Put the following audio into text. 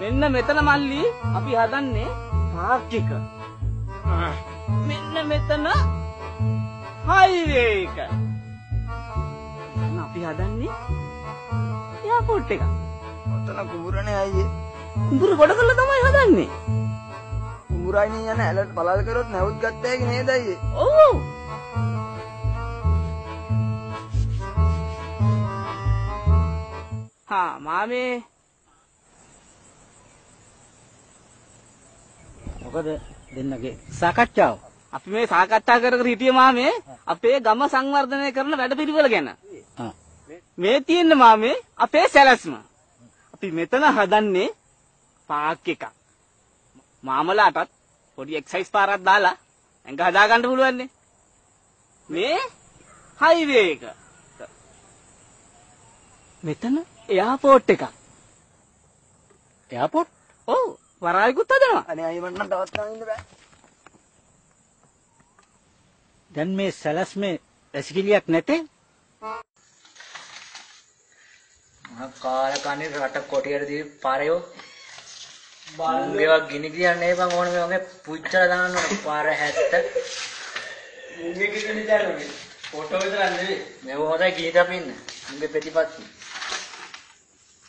මෙන්න මෙතන මල්ලි අපි හදන්නේ පාර්ක් එක. මෙන්න මෙතන හයිවේ එක. අපි හදන්නේ එයාපෝට් එක. ඔතන කුඹුරනේ අයියේ. කුඹුර ගොඩ කරලා තමයි හදන්නේ. කුඹුරයිනේ යන ඇලට පළල් කරොත් නැවුත් ගත්ත හැකි නේද අයියේ? ඔව්. හා මාමේ මොකද දෙන්නගේ සාකච්ඡාව? අපි මේ සාකච්ඡා කර කර හිටියේ මාමේ අපේ ගම සංවර්ධනය කරන වැඩපිළිවෙල ගැන. මේ තියෙන මාමේ අපේ සැලැස්ම. අපි මෙතන හදන්නේ පාක් එකක්. මාමලාටත් පොඩි එක්සයිස් පාරක් දාලා ඇඟ හදා ගන්න පුළුවන් නේ. මේ හයිවේ එක. මෙතන එයාපෝට් එකක්. එයාපෝට්? ඔව් වරායකුත් හදනවා. අනේ නම් තවත් නම් ඉන්න බෑ. දැන් මේ සැලැස්මේ ඇසිකිලියක් නැතේ? මහා කාලකන්ණි රට කොටියට දී පාරයෝ බල්ලේවා ගිනි ගියන්නේ බං ඕන මේ වගේ පුච්චලා දාන්න ඕන පාර 70 මුංගේ කිසිම දැනුනේ. ෆොටෝ විතරක් නෙවෙයි. මේව හොඳයි ගිනි දපින්න උඹේ ප්‍රතිපත්ති